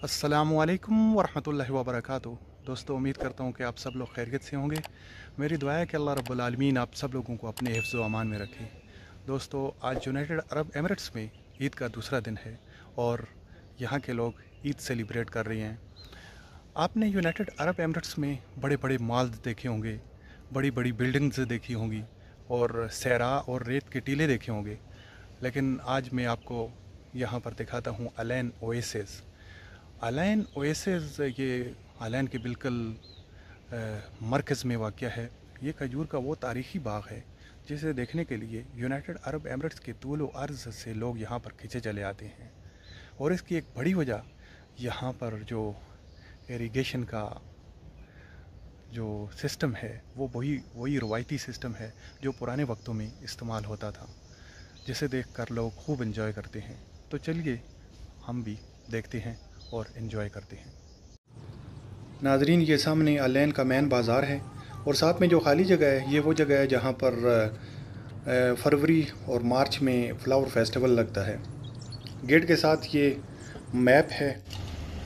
असलकम वरहमल वबरक दोस्तों, उम्मीद करता हूँ कि आप सब लोग खैरियत से होंगे। मेरी दुआ है कि अल्लाह रब्बुल आप सब लोगों को अपने हिफ्ज़ अमान में रखे। दोस्तों, आज यूनाइटेड अरब एमिरेट्स में ईद का दूसरा दिन है और यहाँ के लोग ईद सेलिब्रेट कर रहे हैं। आपने यूनाइटेड अरब एमिरेट्स में बड़े बड़े माल देखे होंगे बड़ी बड़ी बिल्डिंग्स देखी होंगी और सैरा और रेत के टीले देखे होंगे। लेकिन आज मैं आपको यहाँ पर दिखाता हूँ Al Ain oasis. Al Ain oasis ये अलैन के बिल्कुल मरकज़ में वाक़ है। ये खजूर का वो तारीख़ी बाग है, जिसे देखने के लिए यूनाइटेड अरब एमिरेट्स के तूल अर्ज़ से लोग यहाँ पर खींचे चले आते हैं। और इसकी एक बड़ी वजह यहाँ पर जो इरीगेशन का जो सिस्टम है, वो वही वही रवायती सिस्टम है जो पुराने वक्तों में इस्तेमाल होता था, जिसे देख कर लोग खूब इन्जॉय करते हैं। तो चलिए, हम भी देखते हैं। और इन्जॉय करते हैं। नाजरीन, ये सामने अलैन का मैन बाज़ार है और साथ में जो खाली जगह है, ये वो जगह है जहाँ पर फरवरी और मार्च में फ्लावर फेस्टिवल लगता है। गेट के साथ ये मैप है,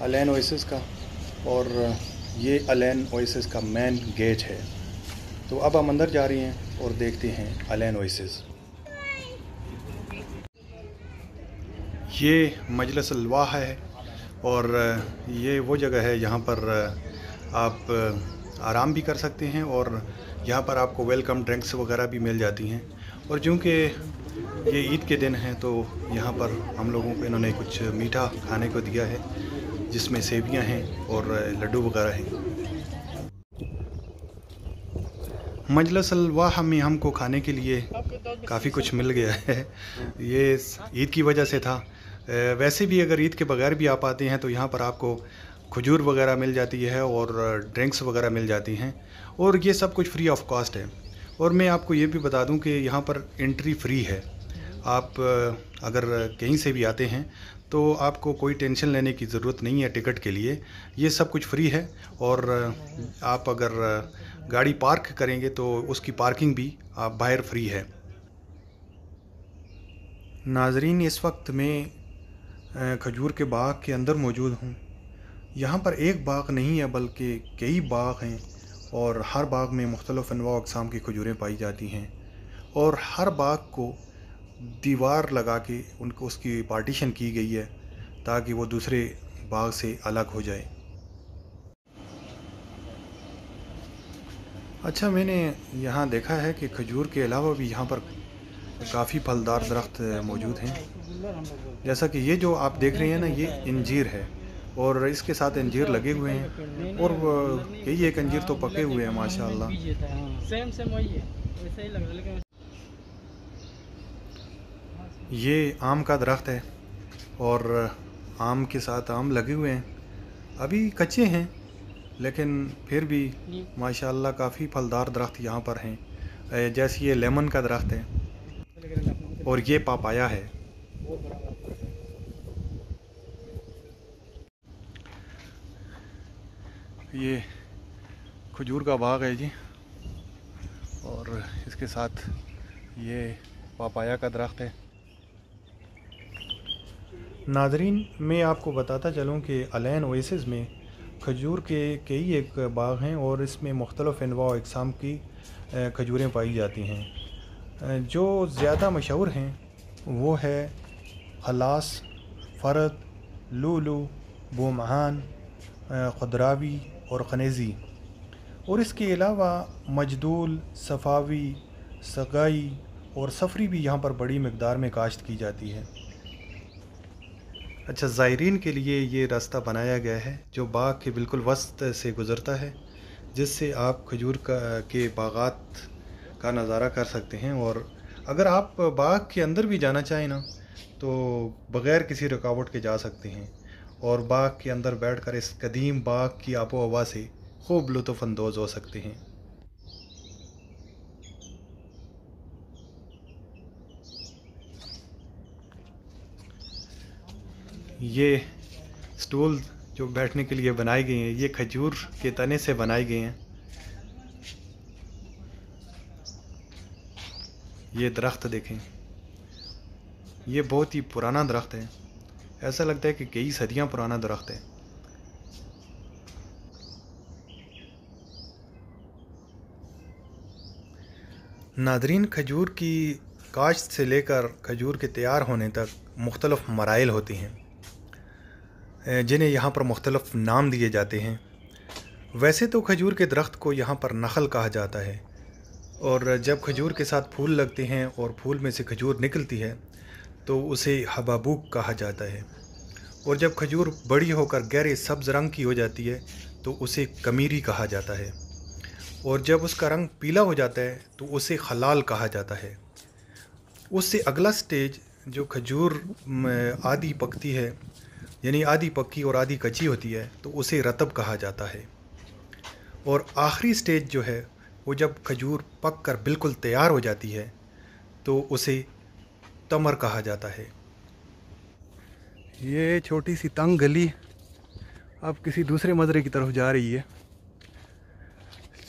अलैन ओइसिस का, और ये अलैन ओइसिस का मेन गेट है। तो अब हम अंदर जा रहे हैं और देखते हैं अलैन ओइसिस ये मजलस अलवाह है और ये वो जगह है जहाँ पर आप आराम भी कर सकते हैं और यहाँ पर आपको वेलकम ड्रिंक्स वगैरह भी मिल जाती हैं। और चूँकि ये ईद के दिन हैं तो यहाँ पर हम लोगों को इन्होंने कुछ मीठा खाने को दिया है, जिसमें सेवियाँ हैं और लड्डू वगैरह हैं। मजलस अलवाह में हमको खाने के लिए काफ़ी कुछ मिल गया है। ये ईद की वजह से था। वैसे भी अगर ईद के बगैर भी आप आते हैं तो यहाँ पर आपको खजूर वगैरह मिल जाती है और ड्रिंक्स वगैरह मिल जाती हैं। और ये सब कुछ फ्री ऑफ़ कॉस्ट है। और मैं आपको ये भी बता दूँ कि यहाँ पर एंट्री फ्री है। आप अगर कहीं से भी आते हैं तो आपको कोई टेंशन लेने की ज़रूरत नहीं है टिकट के लिए। ये सब कुछ फ्री है और आप अगर गाड़ी पार्क करेंगे तो उसकी पार्किंग भी आप बाहर फ्री है। नाजरीन, इस वक्त में खजूर के बाग के अंदर मौजूद हूँ। यहाँ पर एक बाग नहीं है, बल्कि कई बाग हैं और हर बाग में मुख्तलिफ़ अनवा अकसाम की खजूरें पाई जाती हैं और हर बाग को दीवार लगा के उनको उसकी पार्टीशन की गई है ताकि वो दूसरे बाग से अलग हो जाए। अच्छा मैंने यहाँ देखा है कि खजूर के अलावा भी यहाँ पर काफ़ी फलदार दरख्त मौजूद हैं। जैसा कि ये जो आप देख रहे हैं ना, ये अंजीर है और इसके साथ अंजीर लगे हुए हैं और यही एक अंजीर तो पके हुए हैं, माशाल्लाह। ये आम का दरख्त है और आम के साथ आम लगे हुए हैं। अभी कच्चे हैं, लेकिन फिर भी माशाल्लाह काफ़ी फलदार दरख्त यहाँ पर हैं। जैसे ये लेमन का दरख्त है। और ये पापाया है। ये खजूर का बाग है जी। और इसके साथ ये पापाया का दरख्त है। नाजरीन मैं आपको बताता चलूँ कि अलैन ओएसिस में खजूर के कई एक बाग हैं और इसमें मुख्तलिफ़ अनवा अकसाम की खजूरें पाई जाती हैं। जो ज़्यादा मशहूर हैं, वो है खलास फ़रद लूलू, बोमहान खदरावी और खनेज़ी। और इसके अलावा मजदूल, सफ़ावी, सगाई और सफरी भी यहाँ पर बड़ी मकदार में काश्त की जाती है। अच्छा ज़ायरीन के लिए ये रास्ता बनाया गया है, जो बाग के बिल्कुल वस्त से गुज़रता है, जिससे आप खजूर का, के बागात का नज़ारा कर सकते हैं और अगर आप बाग के अंदर भी जाना चाहें ना तो बग़ैर किसी रुकावट के जा सकते हैं और बाग के अंदर बैठकर इस कदीम बाग की आबो हवा से खूब लुत्फ़अंदोज़ हो सकते हैं। ये स्टूल जो बैठने के लिए बनाए गए हैं, ये खजूर के तने से बनाए गए हैं। ये दरख्त देखें। ये बहुत ही पुराना दरख्त है। ऐसा लगता है कि कई सदियाँ पुराना दरख्त है। नादरीन खजूर की काश्त से लेकर खजूर के तैयार होने तक मुख्तलफ़ मराइल होती हैं, जिन्हें यहाँ पर मुख्तलफ़ नाम दिए जाते हैं। वैसे तो खजूर के दरख्त को यहाँ पर नखल कहा जाता है। और जब खजूर के साथ फूल लगते हैं और फूल में से खजूर निकलती है तो उसे हबाबूक कहा जाता है। और जब खजूर बड़ी होकर गहरे सब्ज़ रंग की हो जाती है तो उसे कमीरी कहा जाता है। और जब उसका रंग पीला हो जाता है तो उसे खलाल कहा जाता है। उससे अगला स्टेज जो खजूर आधी पकती है, यानी आधी पक्की और आधी कच्ची होती है तो उसे रतब कहा जाता है। और आखिरी स्टेज जो है वो जब खजूर पक कर बिल्कुल तैयार हो जाती है तो उसे तमर कहा जाता है। ये छोटी सी तंग गली अब किसी दूसरे मजरे की तरफ़ जा रही है।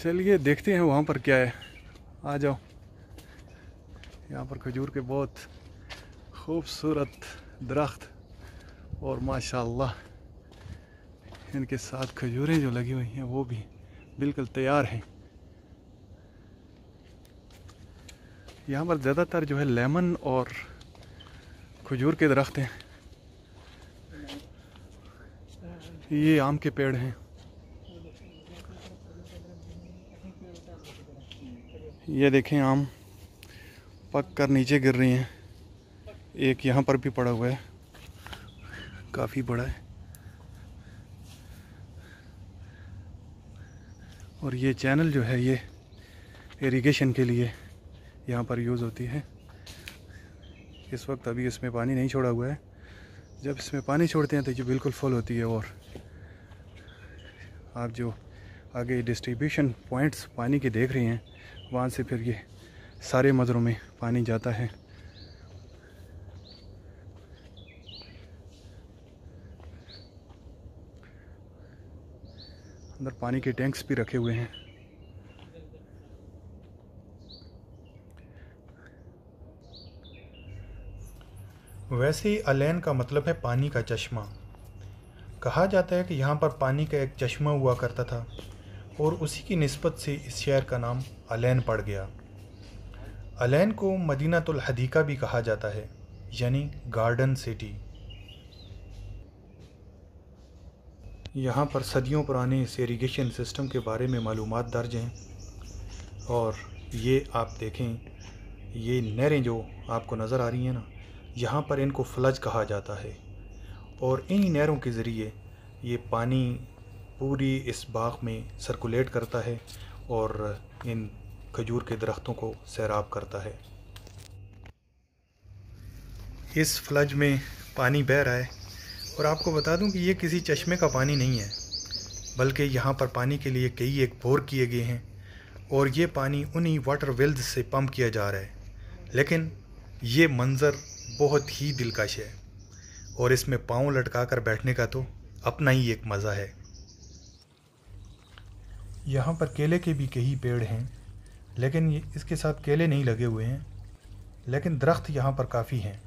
चलिए, देखते हैं वहाँ पर क्या है। आ जाओ। यहाँ पर खजूर के बहुत खूबसूरत दरख्त और माशाल्लाह, इनके साथ खजूरें जो लगी हुई हैं, वो भी बिल्कुल तैयार हैं। यहाँ पर ज़्यादातर जो है लेमन और खजूर के दरख्त हैं। ये आम के पेड़ हैं। ये देखें आम पक कर नीचे गिर रही हैं। एक यहाँ पर भी पड़ा हुआ है। काफ़ी बड़ा है। और ये चैनल जो है, ये इरिगेशन के लिए यहाँ पर यूज़ होती है। इस वक्त अभी इसमें पानी नहीं छोड़ा हुआ है। जब इसमें पानी छोड़ते हैं तो ये बिल्कुल फुल होती है और आप जो आगे डिस्ट्रीब्यूशन पॉइंट्स पानी के देख रहे हैं, वहाँ से फिर ये सारे मज़रों में पानी जाता है। अंदर पानी के टैंक्स भी रखे हुए हैं। वैसे ही अलैन का मतलब है पानी का चश्मा। कहा जाता है कि यहाँ पर पानी का एक चश्मा हुआ करता था, और उसी की नस्बत से इस शहर का नाम अलैन पड़ गया। अलैन को मदीनातुल हदीका भी कहा जाता है, यानी गार्डन सिटी। यहाँ पर सदियों पुराने इस इरीगेशन सिस्टम के बारे में मालूम दर्ज हैं, और ये आप देखें, ये नहरें जो आपको नज़र आ रही हैं ना यहाँ पर इनको फ्लज कहा जाता है। और इन नहरों के ज़रिए ये पानी पूरी इस बाग में सर्कुलेट करता है और इन खजूर के दरख्तों को सैराब करता है। इस फ्लज में पानी बह रहा है और आपको बता दूँ कि ये किसी चश्मे का पानी नहीं है, बल्कि यहाँ पर पानी के लिए कई एक बोर किए गए हैं और ये पानी उन्हीं वाटर वेल्स से पंप किया जा रहा है। लेकिन ये मंज़र बहुत ही दिलकश है। और इसमें पाँव लटका कर बैठने का तो अपना ही एक मज़ा है। यहाँ पर केले के भी कई पेड़ हैं, लेकिन इसके साथ केले नहीं लगे हुए हैं, लेकिन दरख्त यहाँ पर काफ़ी हैं।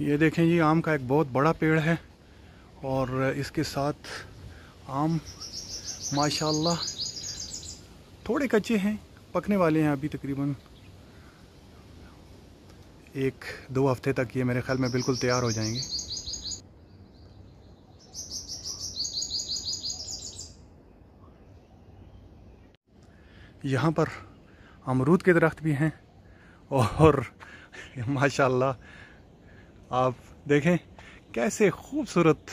ये देखें जी, आम का एक बहुत बड़ा पेड़ है, और इसके साथ आम, माशाल्लाह, थोड़े कच्चे हैं, पकने वाले हैं अभी तकरीबन। एक दो हफ़्ते तक ये मेरे ख्याल में बिल्कुल तैयार हो जाएँगे। यहाँ पर अमरूद के दरख्त भी हैं और माशाल्लाह, आप देखें कैसे खूबसूरत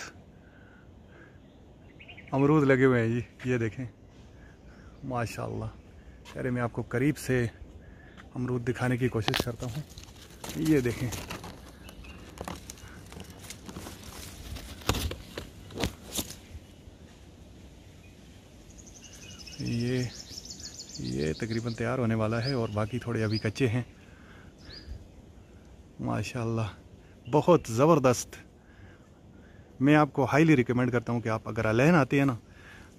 अमरूद लगे हुए हैं जी, ये देखें। माशाल्लाह। अरे, मैं आपको करीब से अमरूद दिखाने की कोशिश करता हूँ। ये देखें। ये ये तकरीबन तैयार होने वाला है और बाकी थोड़े अभी कच्चे हैं। माशाल्लाह, बहुत ज़बरदस्त। मैं आपको हाईली रिकमेंड करता हूँ कि आप अगर अलहन आते हैं ना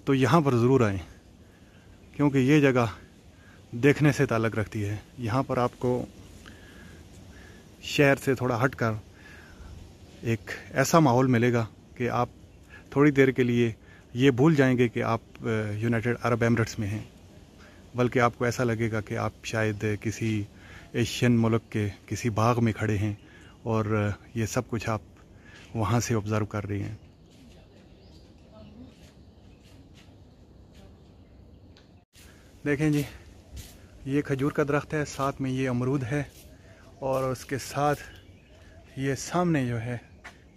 तो यहाँ पर ज़रूर आएँ, क्योंकि ये जगह देखने से ताल्लक़ रखती है। यहाँ पर आपको शहर से थोड़ा हट कर एक ऐसा माहौल मिलेगा कि आप थोड़ी देर के लिए ये भूल जाएँगे कि आप यूनाइटेड अरब एमरेट्स में हैं। बल्कि आपको ऐसा लगेगा कि आप शायद किसी एशियन मुल्क के किसी बाग में खड़े हैं और ये सब कुछ आप वहाँ से ऑब्ज़र्व कर रही हैं। देखें जी, ये खजूर का दरख्त है, साथ में ये अमरूद है। और उसके साथ ये सामने जो है,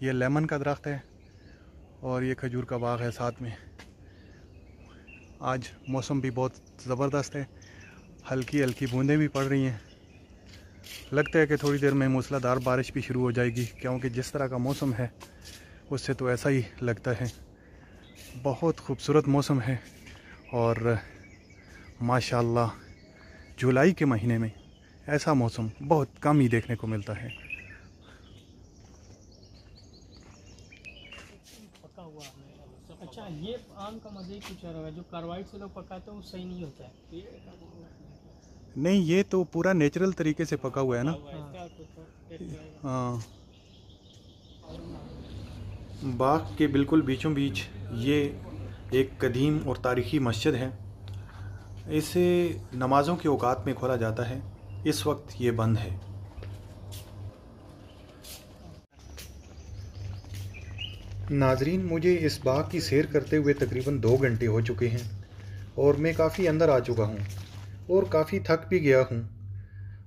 ये लेमन का दरख्त है और ये खजूर का बाग है साथ में। आज मौसम भी बहुत ज़बरदस्त है। हल्की हल्की बूंदें भी पड़ रही हैं। लगता है कि थोड़ी देर में मूसलाधार बारिश भी शुरू हो जाएगी, क्योंकि जिस तरह का मौसम है, उससे तो ऐसा ही लगता है। बहुत खूबसूरत मौसम है और माशाल्लाह, जुलाई के महीने में ऐसा मौसम बहुत कम ही देखने को मिलता है। अच्छा ये आम का मज़े ही कुछ होगा जो कार्बाइड से लोग पकाते हैं वो सही नहीं होता है। नहीं ये तो पूरा नेचुरल तरीके से पका हुआ है ना? हाँ। बाग के बिल्कुल बीचों बीच ये एक कदीम और तारीख़ी मस्जिद है। इसे नमाज़ों के औकात में खोला जाता है। इस वक्त ये बंद है। नाजरीन, मुझे इस बाग की सैर करते हुए तकरीबन दो घंटे हो चुके हैं और मैं काफ़ी अंदर आ चुका हूँ और काफ़ी थक भी गया हूँ।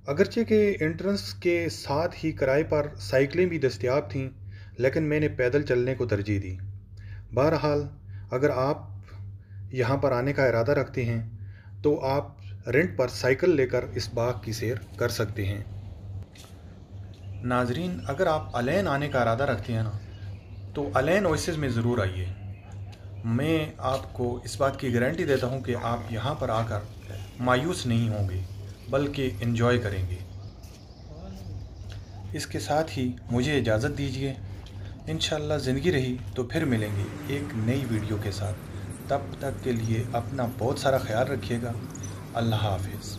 अगरचे के एंट्रेंस के साथ ही किराए पर साइकिलें भी दस्तियाब थीं, लेकिन मैंने पैदल चलने को तरजीह दी। बहरहाल, अगर आप यहाँ पर आने का इरादा रखते हैं तो आप रेंट पर साइकिल लेकर इस बाग की सैर कर सकते हैं। नाजरीन, अगर आप अलैन आने का इरादा रखते हैं ना तो अलैन ओसिस में ज़रूर आइए। मैं आपको इस बात की गारंटी देता हूँ कि आप यहाँ पर आकर मायूस नहीं होंगे, बल्कि इन्जॉय करेंगे। इसके साथ ही मुझे इजाज़त दीजिए। इन ज़िंदगी रही तो फिर मिलेंगे एक नई वीडियो के साथ। तब तक के लिए अपना बहुत सारा ख्याल रखिएगा। अल्लाह हाफिज़